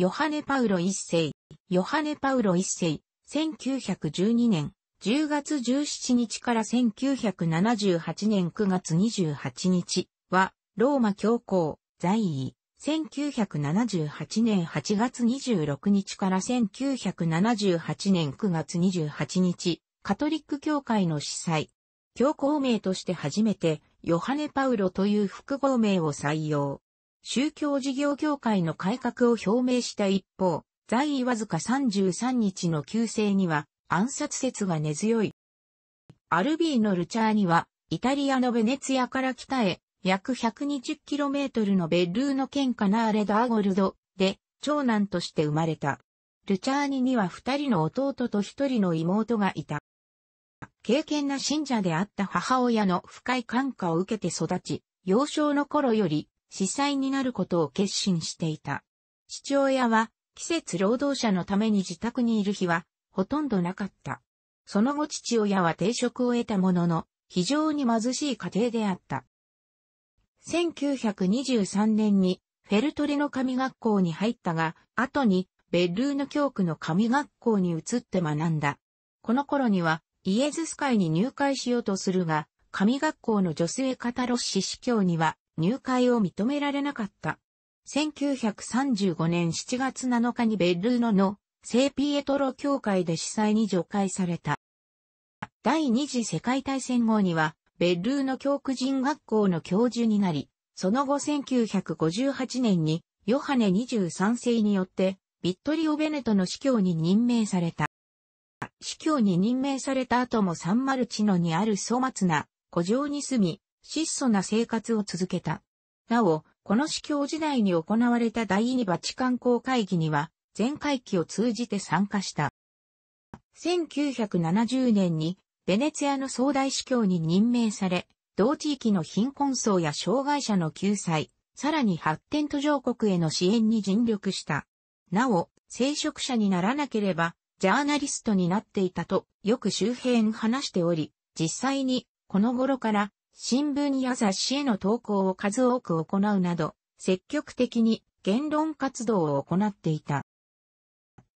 ヨハネ・パウロ一世、ヨハネ・パウロ一世、1912年10月17日から1978年9月28日は、ローマ教皇、在位。1978年8月26日から1978年9月28日、カトリック教会の司祭。教皇名として初めて、ヨハネ・パウロという複合名を採用。宗教事業協会の改革を表明した一方、在位わずか33日の旧姓には暗殺説が根強い。アルビーノ・ルチャーニは、イタリアのベネツィアから北へ、約 120km のベッルーノ県カナーレ・ダーゴルドで、長男として生まれた。ルチャーニには二人の弟と一人の妹がいた。敬虔な信者であった母親の深い感化を受けて育ち、幼少の頃より司祭になることを決心していた。父親は季節労働者のために自宅にいる日はほとんどなかった。その後父親は定職を得たものの非常に貧しい家庭であった。1923年にフェルトレの神学校に入ったが、後にベッルーノ教区の神学校に移って学んだ。この頃にはイエズス会に入会しようとするが、神学校の女性カタロッシ司教には入会を認められなかった。1935年7月7日にベルーノの聖ピエトロ教会で司祭に除会された。第二次世界大戦後には、ベルーノ教区人学校の教授になり、その後1958年にヨハネ23世によってビットリオ・ベネトの司教に任命された。司教に任命された後もサンマルチノにある粗末な古城に住み、質素な生活を続けた。なお、この司教時代に行われた第二バチカン公会議には、全会期を通じて参加した。1970年に、ベネツィアの総大司教に任命され、同地域の貧困層や障害者の救済、さらに発展途上国への支援に尽力した。なお、聖職者にならなければ、ジャーナリストになっていたと、よく周辺話しており、実際に、この頃から新聞や雑誌への投稿を数多く行うなど、積極的に言論活動を行っていた。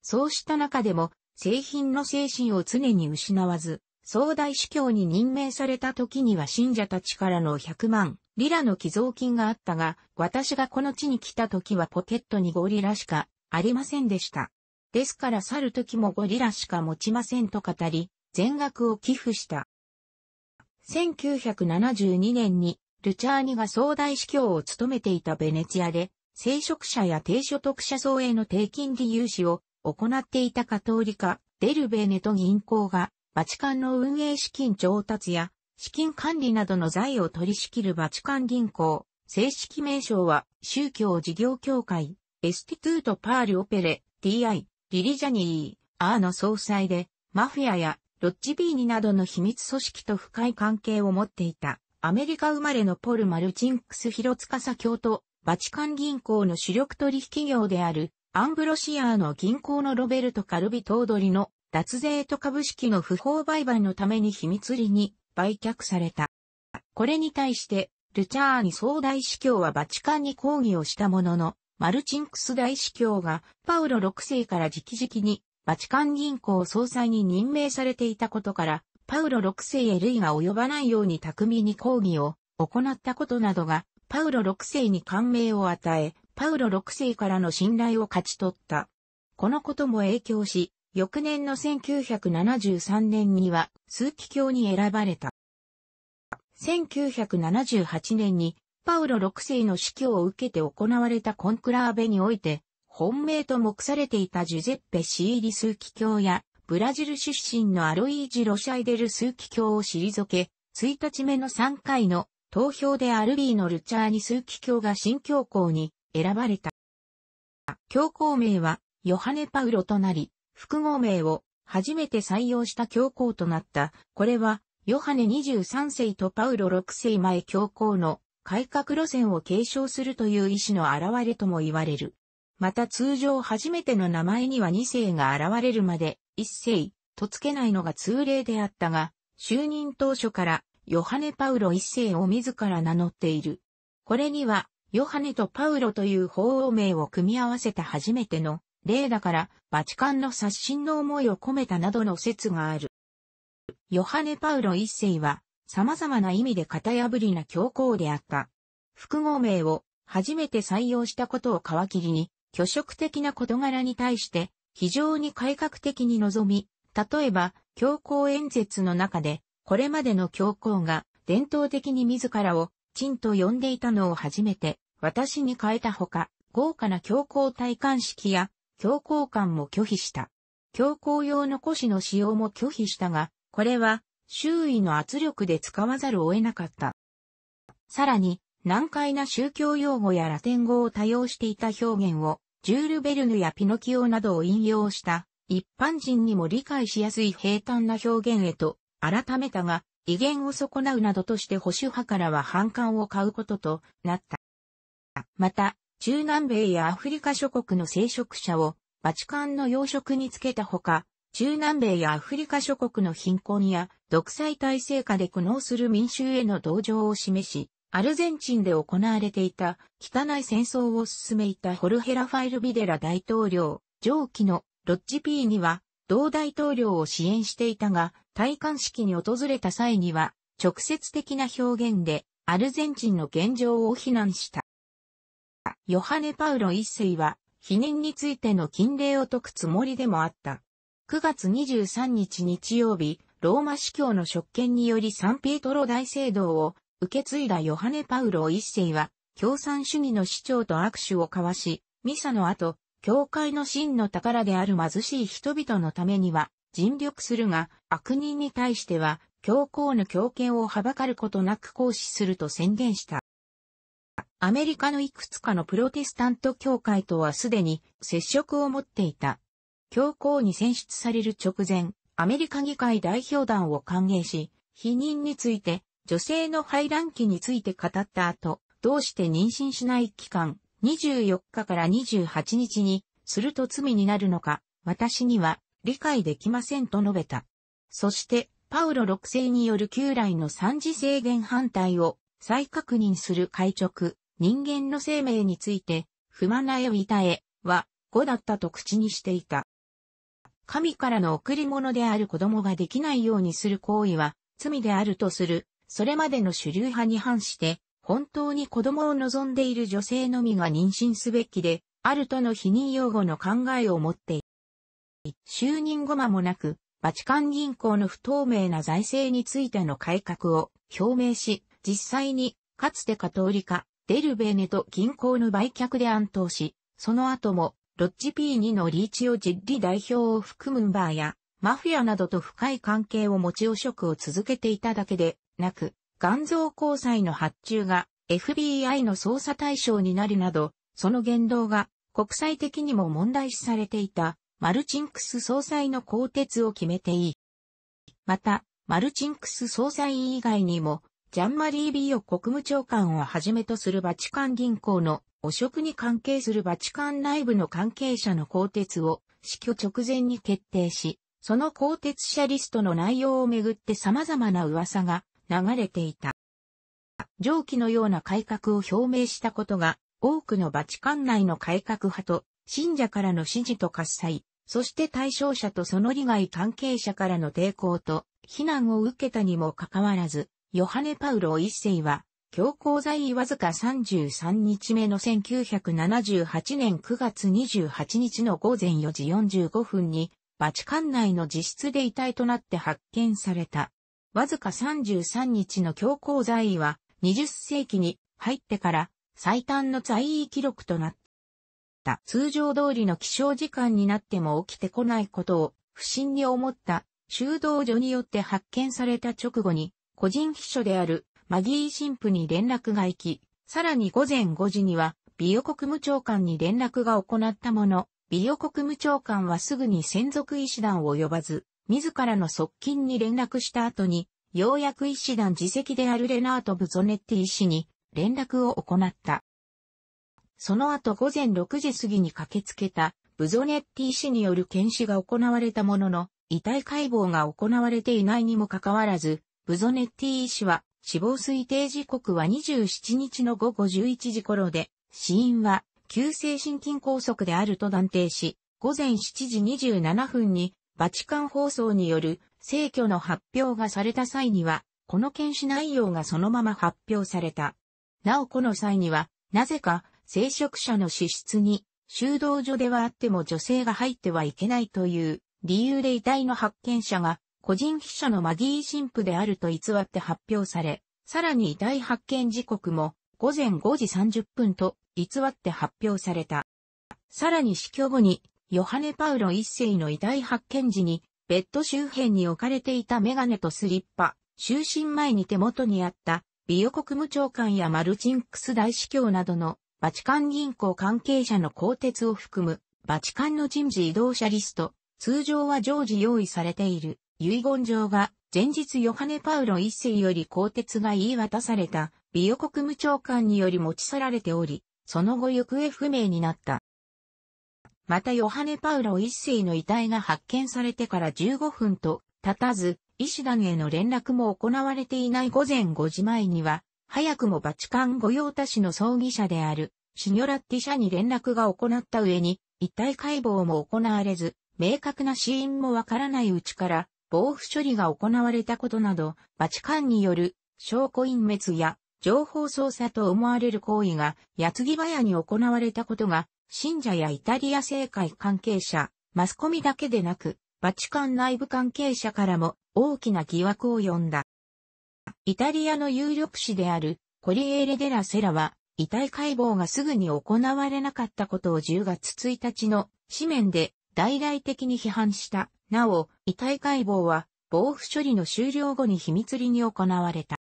そうした中でも、製品の精神を常に失わず、総大司教に任命された時には信者たちからの100万リラの寄贈金があったが、私がこの地に来た時はポケットに5リラしかありませんでした。ですから去る時も5リラしか持ちませんと語り、全額を寄付した。1972年にルチャーニが総大司教を務めていたベネツィアで、聖職者や低所得者層への低金利融資を行っていた Cattolica del Veneto 銀行が、バチカンの運営資金調達や、資金管理などの財を取り仕切るバチカン銀行、正式名称は、宗教事業協会、 Istituto per le Opere di、リリジャニー、アーの総裁で、マフィアやロッチビーニなどの秘密組織と深い関係を持っていた、アメリカ生まれのポル・マルチンクス・ヒロツカサ教と、バチカン銀行の主力取引業である、アンブロシアーの銀行のロベルト・カルビトードリの脱税と株式の不法売買のために秘密裏に売却された。これに対して、ルチャーニ総大司教はバチカンに抗議をしたものの、マルチンクス大司教がパウロ6世から直々にバチカン銀行総裁に任命されていたことから、パウロ6世へ類が及ばないように巧みに抗議を行ったことなどが、パウロ6世に感銘を与え、パウロ6世からの信頼を勝ち取った。このことも影響し、翌年の1973年には、枢機卿に選ばれた。1978年に、パウロ6世の死去を受けて行われたコンクラーベにおいて、本命と目されていたジュゼッペ・シーリ枢機卿や、ブラジル出身のアロイージ・ロシャイデル枢機卿を退け、1日目の3回の投票でアルビーのルチャーニ枢機卿が新教皇に選ばれた。教皇名はヨハネ・パウロとなり、複合名を初めて採用した教皇となった。これはヨハネ23世とパウロ6世前教皇の改革路線を継承するという意思の表れとも言われる。また通常初めての名前には2世が現れるまで1世とつけないのが通例であったが、就任当初からヨハネ・パウロ1世を自ら名乗っている。これにはヨハネとパウロという法王名を組み合わせた初めての例だから、バチカンの刷新の思いを込めたなどの説がある。ヨハネ・パウロ一世は、様々な意味で型破りな教皇であった。複合名を初めて採用したことを皮切りに、虚飾的な事柄に対して非常に改革的に臨み、例えば、教皇演説の中で、これまでの教皇が伝統的に自らを陳と呼んでいたのを初めて私に変えたほか、豪華な教皇戴冠式や教皇館も拒否した。教皇用の古紙の使用も拒否したが、これは周囲の圧力で使わざるを得なかった。さらに、難解な宗教用語やラテン語を多用していた表現を、ジュール・ベルヌやピノキオなどを引用した一般人にも理解しやすい平坦な表現へと改めたが、威厳を損なうなどとして保守派からは反感を買うこととなった。また、中南米やアフリカ諸国の聖職者をバチカンの養殖につけたほか、中南米やアフリカ諸国の貧困や独裁体制下で苦悩する民衆への同情を示し、アルゼンチンで行われていた汚い戦争を進めいたホルヘラファイル・ビデラ大統領、上記のロッジ P には、同大統領を支援していたが、戴冠式に訪れた際には、直接的な表現で、アルゼンチンの現状を非難した。ヨハネ・パウロ一世は、否認についての禁令を解くつもりでもあった。9月23日日曜日、ローマ司教の職権によりサンピートロ大聖堂を受け継いだヨハネ・パウロ一世は、共産主義の市長と握手を交わし、ミサの後、教会の真の宝である貧しい人々のためには尽力するが、悪人に対しては、教皇の強権をはばかることなく行使すると宣言した。アメリカのいくつかのプロテスタント教会とはすでに接触を持っていた。教皇に選出される直前、アメリカ議会代表団を歓迎し、否認について、女性の排卵期について語った後、どうして妊娠しない期間、24日から28日にすると罪になるのか、私には理解できませんと述べた。そして、パウロ6世による旧来の三次制限反対を再確認する会直、人間の生命について、不満なえいたえは5だったと口にしていた。神からの贈り物である子供ができないようにする行為は罪であるとする、それまでの主流派に反して、本当に子供を望んでいる女性のみが妊娠すべきで、あるとの否認用語の考えを持っている。就任後間もなく、バチカン銀行の不透明な財政についての改革を表明し、実際に、かつてカトーリカ、デルベーネと銀行の売却で暗闘し、その後も、ロッジ P2 のリーチオジッリ代表を含むバーや、マフィアなどと深い関係を持ち汚職を続けていただけでなく、肝臓交際の発注が FBI の捜査対象になるなど、その言動が国際的にも問題視されていたマルチンクス総裁の更迭を決めていい。また、マルチンクス総裁以外にも、ジャンマリー・ビオ国務長官をはじめとするバチカン銀行の汚職に関係するバチカン内部の関係者の更迭を死去直前に決定し、その更迭者リストの内容をめぐって様々な噂が流れていた。上記のような改革を表明したことが、多くのバチカン内の改革派と、信者からの支持と喝采、そして対象者とその利害関係者からの抵抗と、非難を受けたにもかかわらず、ヨハネ・パウロ一世は、教皇在位わずか33日目の1978年9月28日の午前4時45分に、バチカン内の自室で遺体となって発見された。わずか33日の教皇在位は20世紀に入ってから最短の在位記録となった。通常通りの起床時間になっても起きてこないことを不審に思った修道女によって発見された直後に個人秘書であるマギー神父に連絡が行き、さらに午前5時には美容国務長官に連絡が行ったもの、美容国務長官はすぐに専属医師団を呼ばず、自らの側近に連絡した後に、ようやく医師団自責であるレナート・ブゾネッティ医師に連絡を行った。その後午前6時過ぎに駆けつけたブゾネッティ医師による検視が行われたものの、遺体解剖が行われていないにもかかわらず、ブゾネッティ医師は死亡推定時刻は27日の午後11時頃で、死因は急性心筋梗塞であると断定し、午前7時27分にバチカン放送による逝去の発表がされた際には、この検視内容がそのまま発表された。なおこの際には、なぜか聖職者の資質に修道所ではあっても女性が入ってはいけないという理由で遺体の発見者が個人秘書のマギー神父であると偽って発表され、さらに遺体発見時刻も午前5時30分と偽って発表された。さらに死去後に、ヨハネ・パウロ一世の遺体発見時に、ベッド周辺に置かれていたメガネとスリッパ、就寝前に手元にあった美予国務長官やマルチンクス大司教などのバチカン銀行関係者の鋼鉄を含むバチカンの人事移動者リスト、通常は常時用意されている遺言状が前日ヨハネ・パウロ一世より鋼鉄が言い渡された美予国務長官により持ち去られており、その後行方不明になった。またヨハネ・パウロ一世の遺体が発見されてから15分と経たず、医師団への連絡も行われていない午前5時前には、早くもバチカン御用達の葬儀者である、シニョラッティ社に連絡が行った上に、遺体解剖も行われず、明確な死因もわからないうちから、防腐処理が行われたことなど、バチカンによる証拠隠滅や情報操作と思われる行為が矢継ぎ早に行われたことが、信者やイタリア政界関係者、マスコミだけでなく、バチカン内部関係者からも大きな疑惑を呼んだ。イタリアの有力紙であるコリエーレ・デラ・セラは、遺体解剖がすぐに行われなかったことを10月1日の紙面で大々的に批判した。なお、遺体解剖は、防腐処理の終了後に秘密裏に行われた。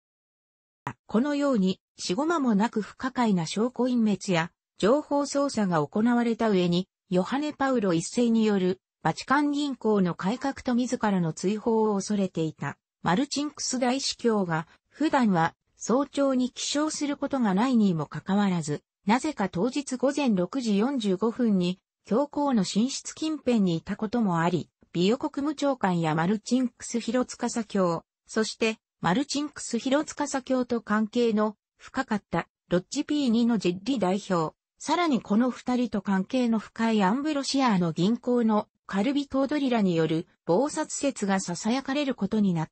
このように、死後間もなく不可解な証拠隠滅や、情報操作が行われた上に、ヨハネ・パウロ一世による、バチカン銀行の改革と自らの追放を恐れていた。マルチンクス大司教が普段は早朝に起床することがないにもかかわらず、なぜか当日午前6時45分に教皇の寝室近辺にいたこともあり、美予国務長官やマルチンクス広司教、そしてマルチンクス広司教と関係の深かったロッジ P2 のジェッリ代表、さらにこの二人と関係の深いアンブロシアーの銀行のカルビトードリラによる暴殺説が囁かれることになっ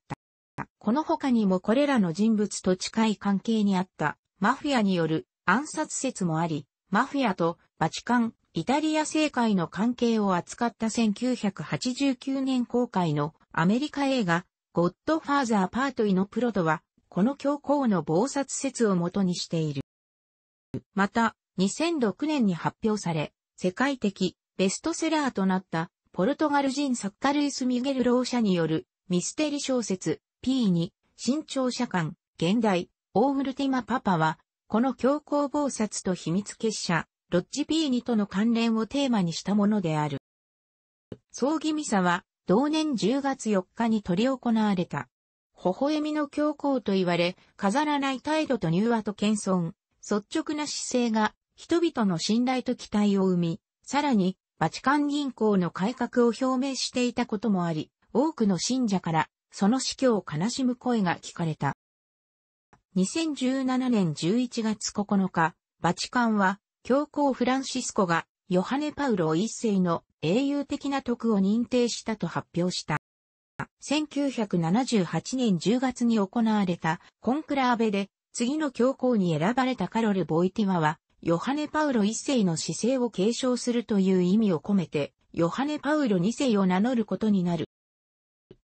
た。この他にもこれらの人物と近い関係にあったマフィアによる暗殺説もあり、マフィアとバチカン、イタリア政界の関係を扱った1989年公開のアメリカ映画ゴッドファーザーパートイのプロドはこの教皇の暴殺説をもとにしている。また、2006年に発表され、世界的ベストセラーとなったポルトガル人作家ルイス・ミゲル・ローシャによるミステリ小説 P2 新潮社館現代オームルティマ・パパはこの強行暴殺と秘密結社ロッジ P2 との関連をテーマにしたものである。葬儀ミサは同年10月4日に取り行われた。微笑みの強行と言われ、飾らない態度と柔和と謙遜、率直な姿勢が人々の信頼と期待を生み、さらにバチカン銀行の改革を表明していたこともあり、多くの信者からその死去を悲しむ声が聞かれた。2017年11月9日、バチカンは、教皇フランシスコが、ヨハネ・パウロ一世の英雄的な徳を認定したと発表した。1978年10月に行われたコンクラーベで次の教皇に選ばれたカロル・ボイティワは、ヨハネ・パウロ一世の姿勢を継承するという意味を込めて、ヨハネ・パウロ二世を名乗ることになる。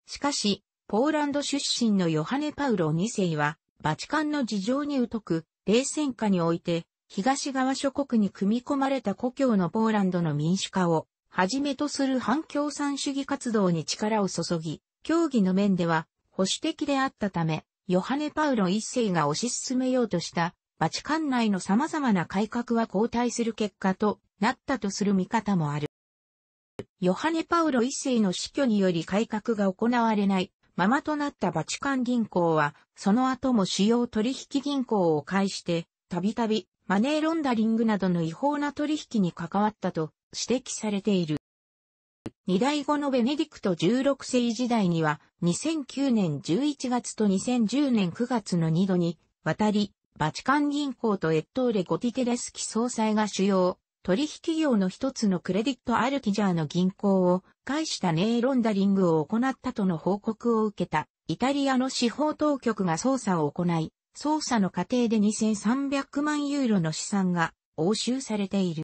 しかし、ポーランド出身のヨハネ・パウロ2世は、バチカンの事情に疎く、冷戦下において、東側諸国に組み込まれた故郷のポーランドの民主化を、はじめとする反共産主義活動に力を注ぎ、競技の面では保守的であったため、ヨハネ・パウロ一世が推し進めようとしたバチカン内の様々な改革は後退する結果となったとする見方もある。ヨハネ・パウロ一世の死去により改革が行われないままとなったバチカン銀行は、その後も主要取引銀行を介して、たびたびマネーロンダリングなどの違法な取引に関わったと指摘されている。二代後のベネディクト16世時代には2009年11月と2010年9月の2度に渡り、バチカン銀行とエットーレ・ゴティテレスキ総裁が主要、取引業の一つのクレディット・アルティジャーの銀行を介したネイロンダリングを行ったとの報告を受けたイタリアの司法当局が捜査を行い、捜査の過程で2300万ユーロの資産が押収されている。